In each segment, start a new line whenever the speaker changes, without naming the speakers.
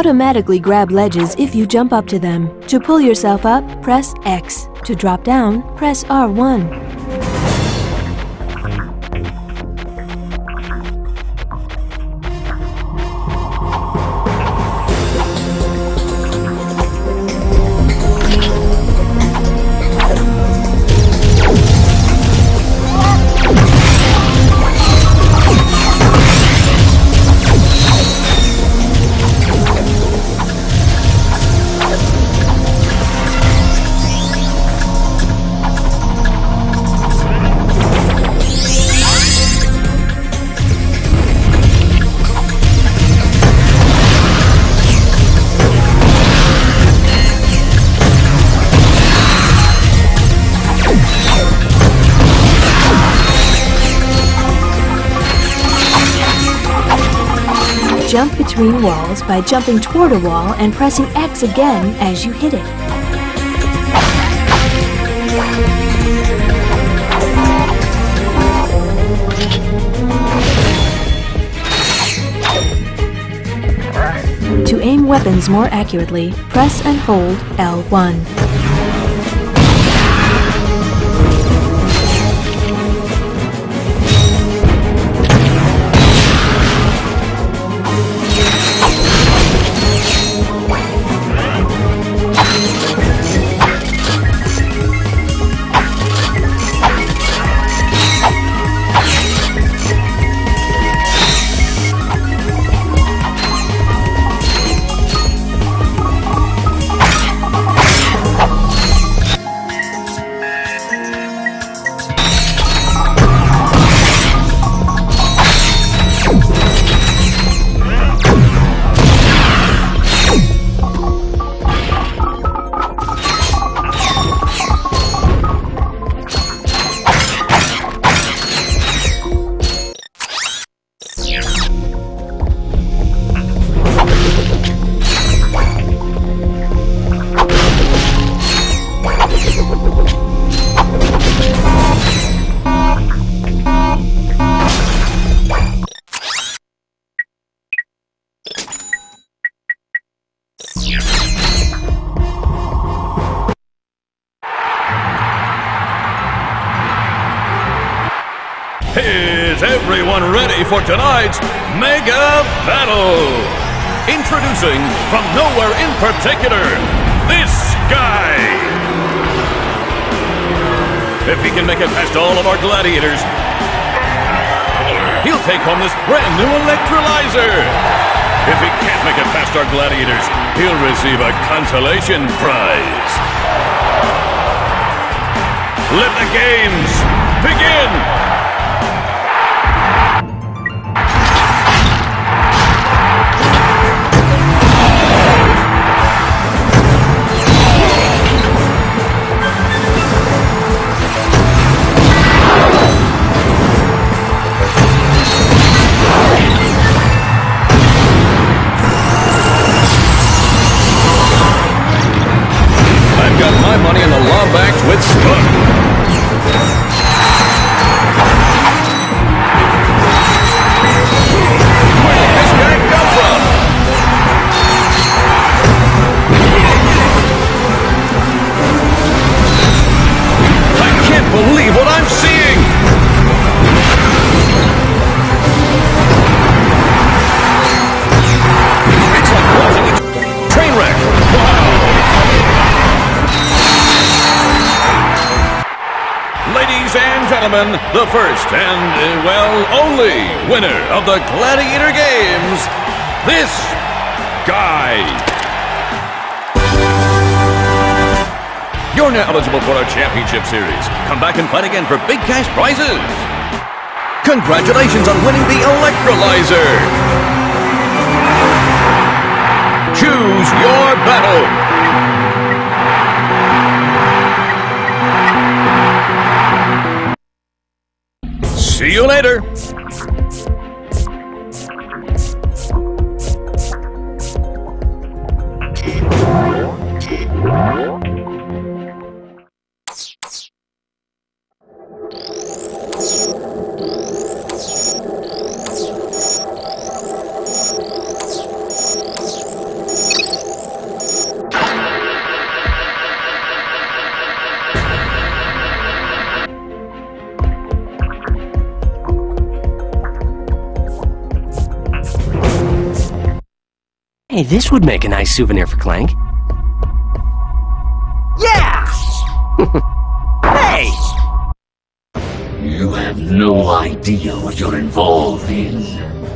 automatically grab ledges if you jump up to them. To pull yourself up, press X. To drop down, press R1. Between walls by jumping toward a wall and pressing X again as you hit it. To aim weapons more accurately, press and hold L1.
Tonight's Mega Battle? Introducing from nowhere in particular, this guy. If he can make it past all of our gladiators, he'll take home this brand new electrolyzer. If he can't make it past our gladiators, he'll receive a consolation prize. Let the games begin! The first and, uh, well, only winner of the Gladiator Games, this guy. You're now eligible for our championship series. Come back and fight again for big cash prizes. Congratulations on winning the electrolyzer. Choose your battle. You later.
Hey, this would make a nice souvenir for Clank. Yeah! hey!
You have no idea what you're involved in.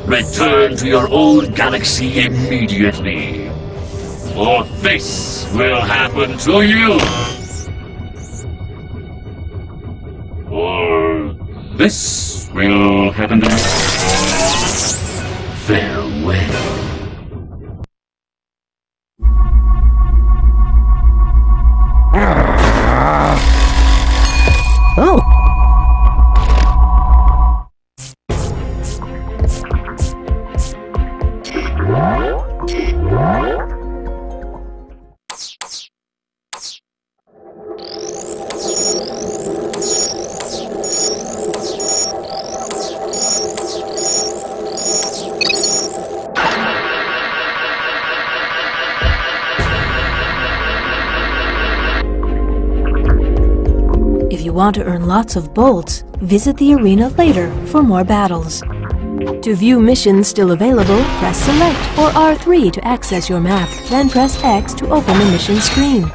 Return to your old galaxy immediately. Or this will happen to you. Or this will happen to you. Farewell.
Lots of bolts, visit the arena later for more battles. To view missions still available, press Select or R3 to access your map, then press X to open the mission screen.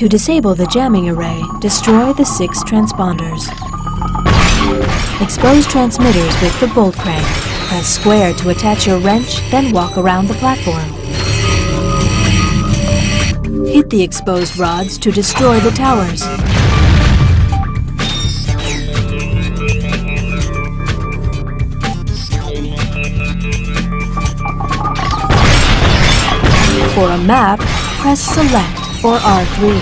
To disable the jamming array, destroy the six transponders. Expose transmitters with the bolt crank. Press square to attach your wrench, then walk around the platform. Hit the exposed rods to destroy the towers. For a map, press select or R3.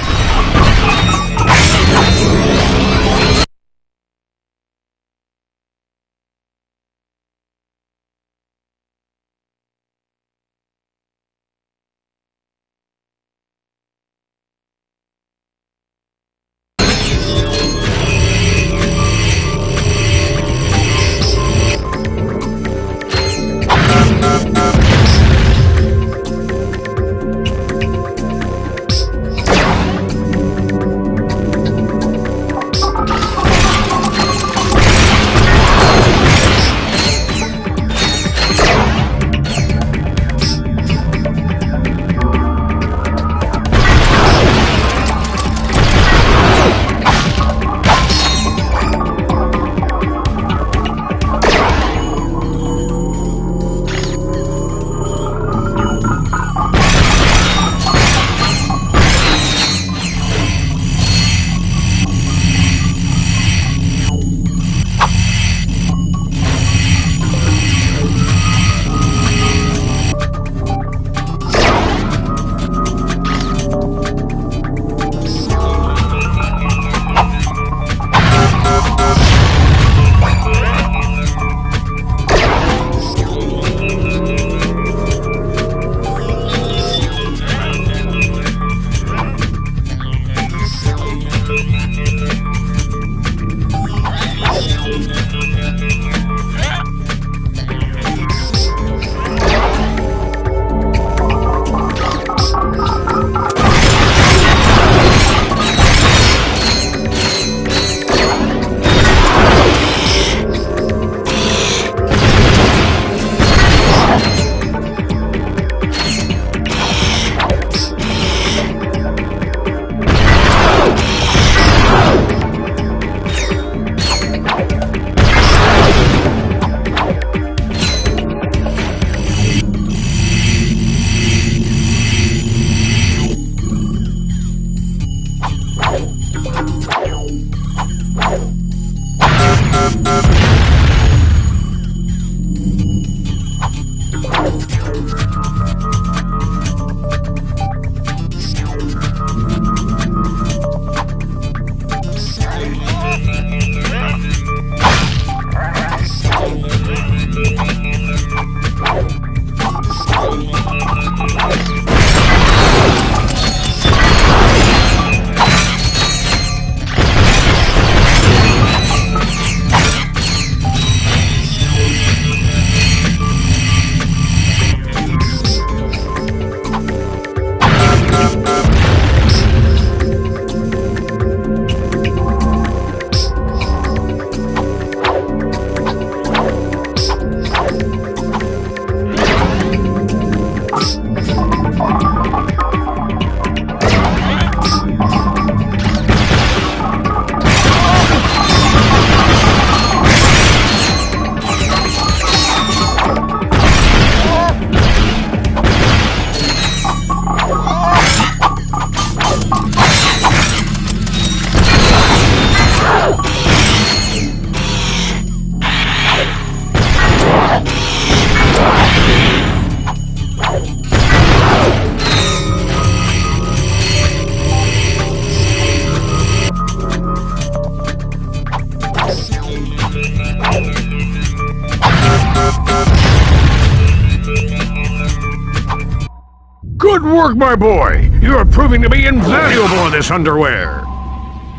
Work, my boy! You are proving to be invaluable in this underwear.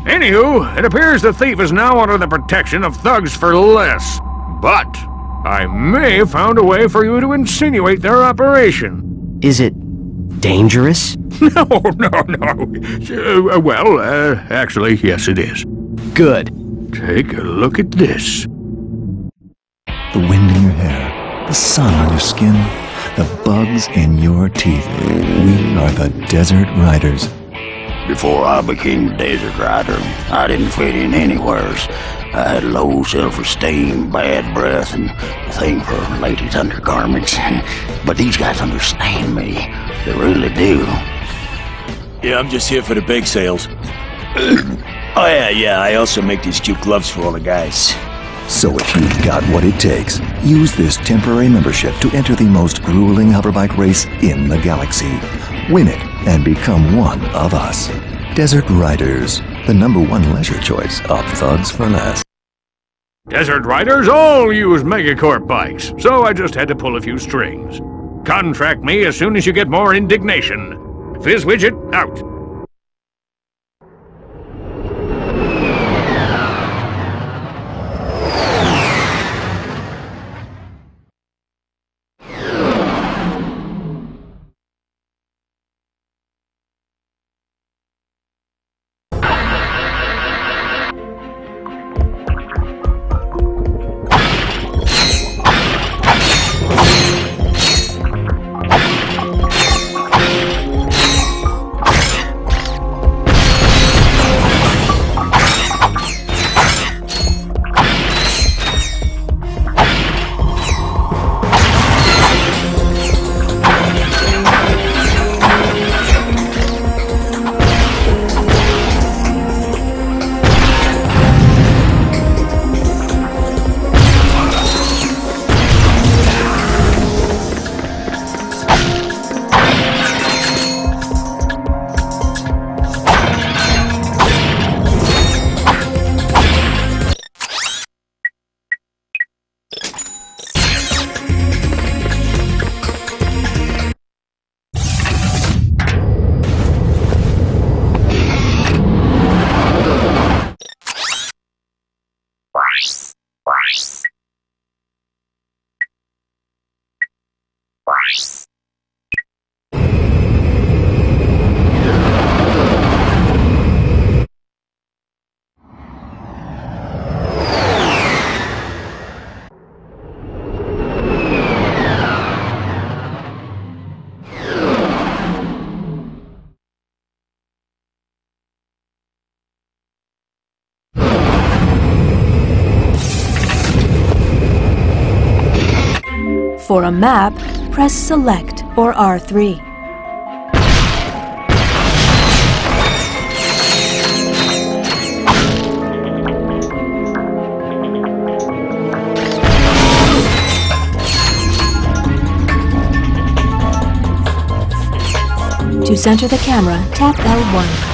Anywho, it appears the thief is now under the protection of thugs for less. But I may have found a way for you to insinuate their operation.
Is it dangerous?
No, no, no. Uh, well, uh, actually, yes, it is.
Good.
Take a look at this.
the wind in your hair, the sun on your skin, the bugs in your teeth. We are the Desert Riders.
Before I became a desert rider, I didn't fit in anywheres. I had low self-esteem, bad breath, and a thing for ladies' undergarments. but these guys understand me. They really do.
Yeah, I'm just here for the bake sales. oh yeah, yeah, I also make these cute gloves for all the guys.
So if you've got what it takes, use this temporary membership to enter the most grueling hoverbike race in the galaxy. Win it and become one of us. Desert Riders, the number one leisure choice of Thugs for Less.
Desert Riders all use Megacorp bikes, so I just had to pull a few strings. Contract me as soon as you get more indignation. Fizzwidget, out.
For a map, press Select or R3. To center the camera, tap L1.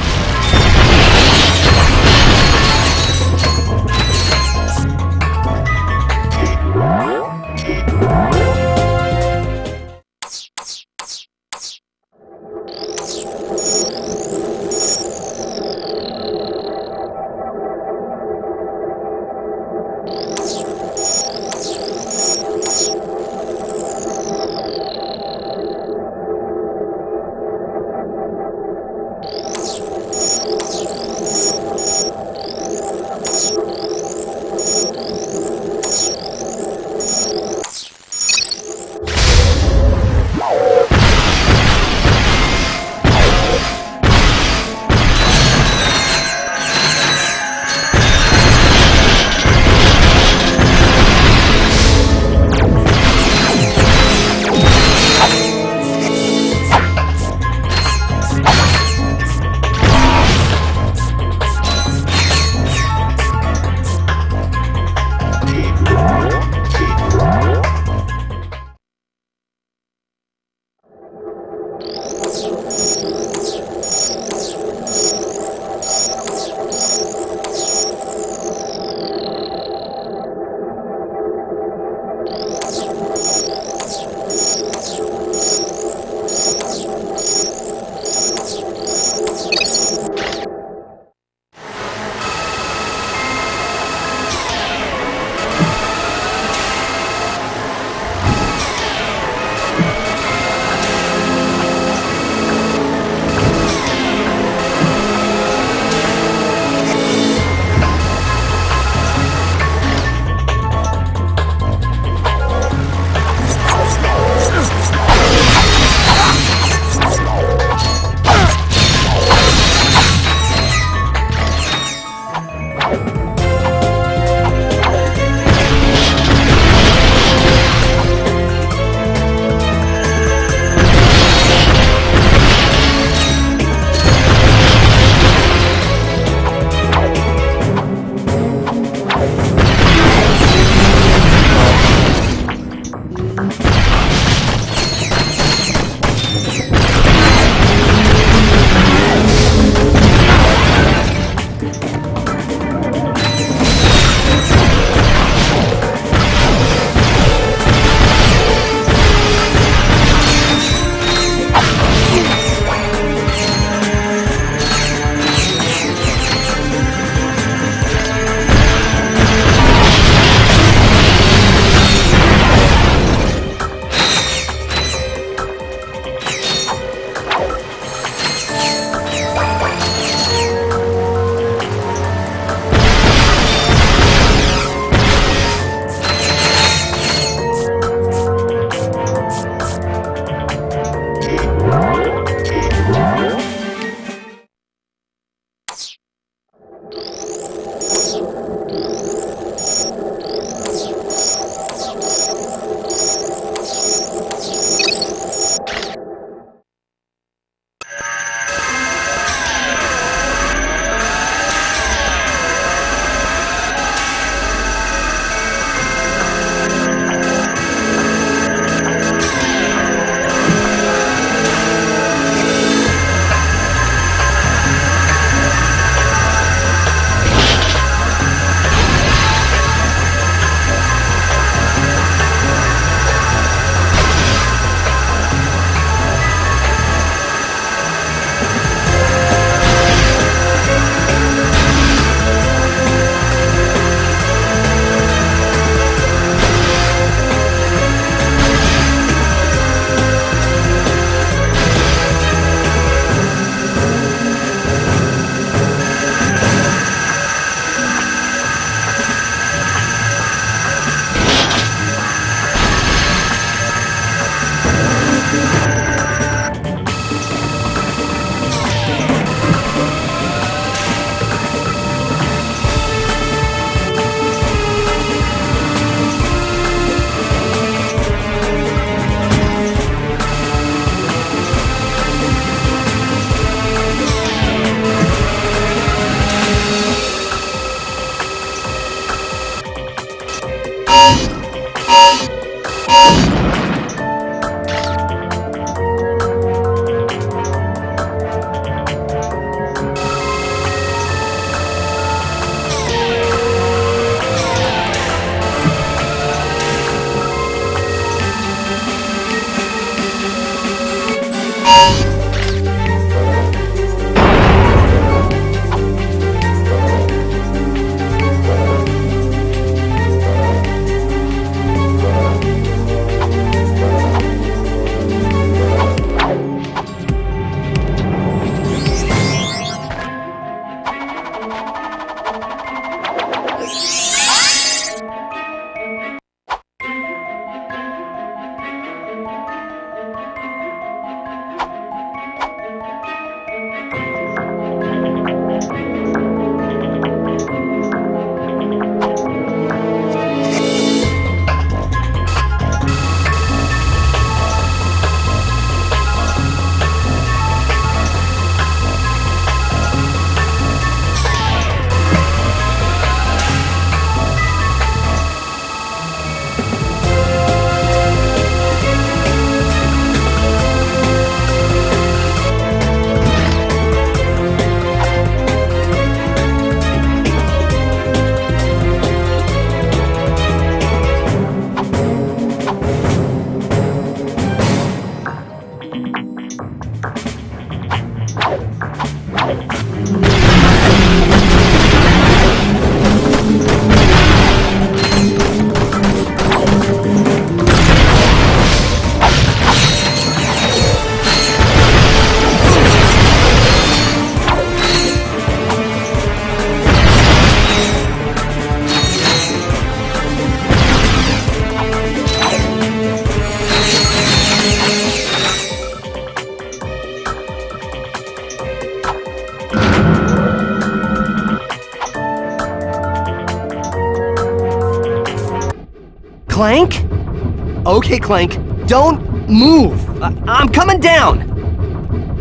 Okay, Clank, don't move. I- I'm coming down.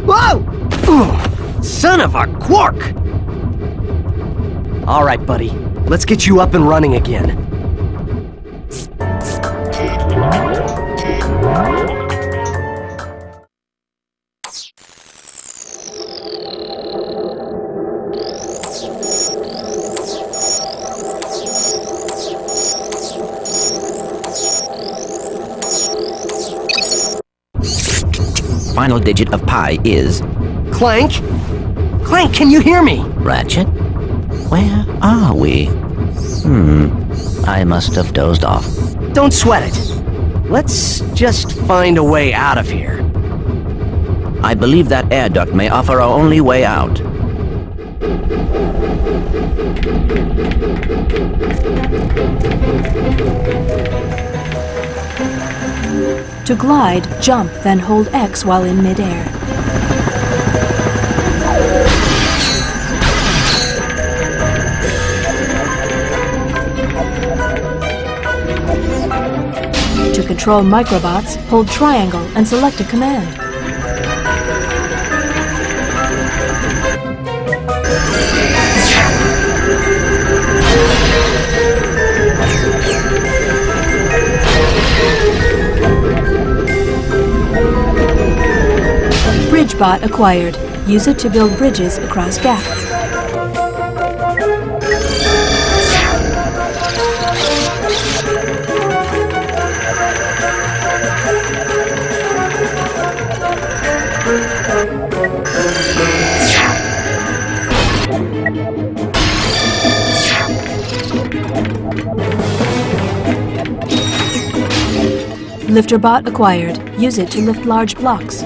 Whoa! Ugh, son of a quark! All right, buddy. Let's get you up and running again.
Final digit of pi is
Clank? Clank, can you hear me?
Ratchet. Where are we? Hmm. I must have dozed off.
Don't sweat it. Let's just find a way out of here.
I believe that air duct may offer our only way out.
To glide, jump, then hold X while in midair. To control microbots, hold triangle and select a command. BridgeBot acquired. Use it to build bridges across gaps. LifterBot acquired. Use it to lift large blocks.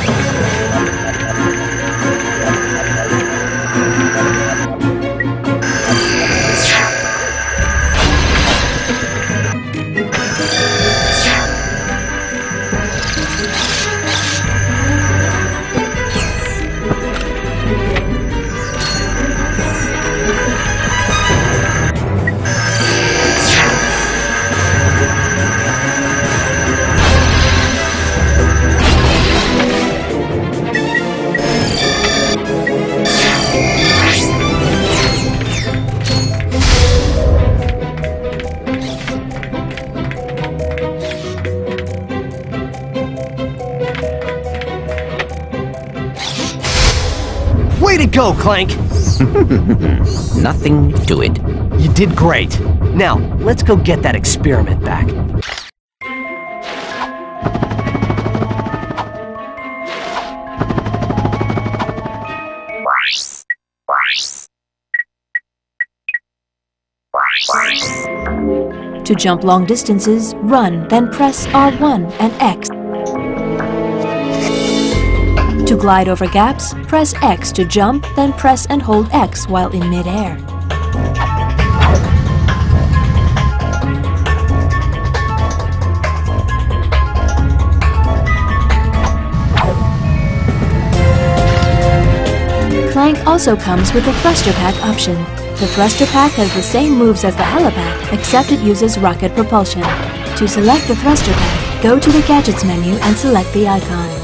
go, Clank!
Nothing to it.
You did great. Now, let's go get that experiment back.
To jump long distances, run, then press R1 and X. glide over gaps, press X to jump, then press and hold X while in midair. Clank also comes with a thruster pack option. The thruster pack has the same moves as the helipack, except it uses rocket propulsion. To select the thruster pack, go to the Gadgets menu and select the icon.